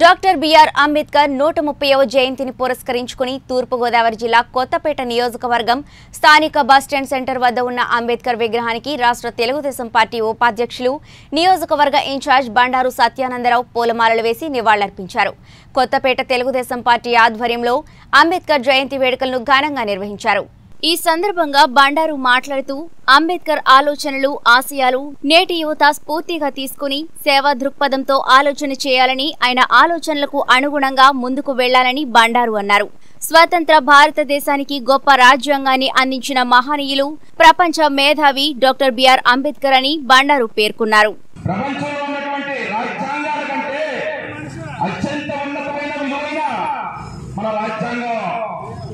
Doctor BR Ambedkar నూట ముప్పైవ జయంతిని పురస్కరించుకుని తూర్పుగోదావరి జిల్లా కొత్తపేట నియోజకవర్గం స్థానిక బస్టాండ్ సెంటర్ వద్ద ఉన్న అంబేద్కర్ విగ్రహానికి రాష్ట్ర తెలుగుదేశం పార్టీ ఉపాధ్యక్షులు నియోజకవర్గ ఇన్ఛార్జ్ బండారు సత్యానందరావు పూలమాలలు వేసి నివాళులర్పించారు. కొత్తపేట తెలుగుదేశం పార్టీ ఆధ్వర్యంలో అంబేద్కర్ జయంతి వేడుకలను ఘనంగా నిర్వహించారు. ఈ సందర్భంగా బండారు మాట్లాడుతూ అంబేద్కర్ ఆలోచనలు ఆశయాలు నేటి యువత స్ఫూర్తిగా తీసుకుని సేవా దృక్పథంతో ఆలోచన చేయాలని ఆయన ఆలోచనలకు అనుగుణంగా ముందుకు వెళ్ళాలని బండారు అన్నారు. స్వతంత్ర భారతదేశానికి గొప్ప రాజ్యాంగాన్ని అందించిన మహనీయులు ప్రపంచ మేధావి డాక్టర్ బిఆర్ అంబేద్కర్ అని బండారు పేర్కొన్నారు.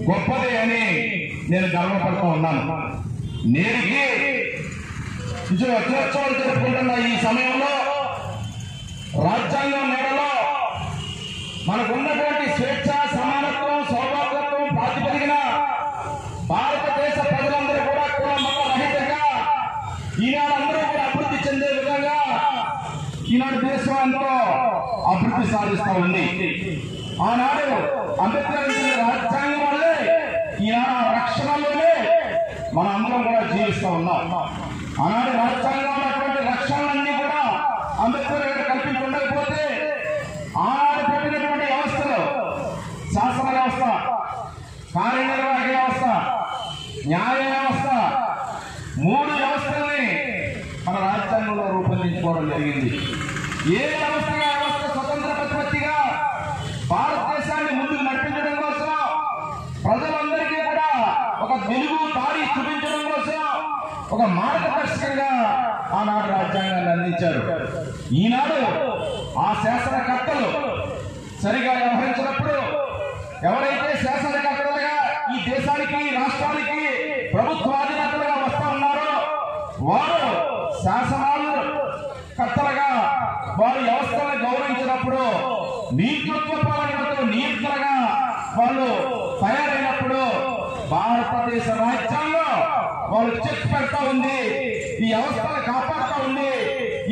గొప్పదే అని నేను గర్వపడుతూ ఉన్నాను. నేటికి విజయోత్సవాలు జరుపుకుంటున్న ఈ సమయంలో రాజ్యాంగం మేడలో మనకున్నటువంటి స్వేచ్ఛ సమానత్వం సౌభాగ్యత్వం ప్రాతిపదికన భారతదేశ ప్రజలందరూ కూడా కుల మత రహితంగా ఈనాడు అందరూ కూడా అభివృద్ధి చెందే విధంగా ఈనాడు దేశం ఎంతో అభివృద్ధి సాధిస్తూ ఉంది. ఆనాడు అంబేద్కర్ ఇచ్చిన రాజ్యాంగం వల్లే ఈనాడు ఆ రక్షణలోనే మన కూడా జీవిస్తూ ఉన్నాం. ఆనాడు రాజ్యాంగంలో ఉన్నటువంటి రక్షణలన్నీ కూడా అంబేద్కర్ గారు కల్పించి ఉండకపోతే ఆనాడు పెట్టినటువంటి వ్యవస్థలు శాసన వ్యవస్థ కార్యనిర్వాహక వ్యవస్థ న్యాయ వ్యవస్థ మూడు వ్యవస్థల్ని మన రాజ్యాంగంలో రూపొందించుకోవడం జరిగింది. ఏ వ్యవస్థగా ఒక మార్గదర్శకంగా ఆనాడు రాజ్యాంగాన్ని అందించారు. ఈనాడు ఆ శాసనకర్తలు సరిగా వ్యవహరించినప్పుడు ఎవరైతే శాసనకర్తలుగా ఈ దేశానికి రాష్ట్రానికి ప్రభుత్వాధినేతలుగా వస్తా ఉన్నారో వారు శాసనాలు కర్తలుగా వారి వ్యవస్థలను గౌరవించినప్పుడు నీతృత్వ పాలనతో నియంత్రణగా వాళ్ళు తయారైనప్పుడు భారతదేశ రాజ్యాంగం వాళ్ళు చెక్ పెడతా ఉంది. ఈ వ్యవస్థను కాపాడుతా ఉంది.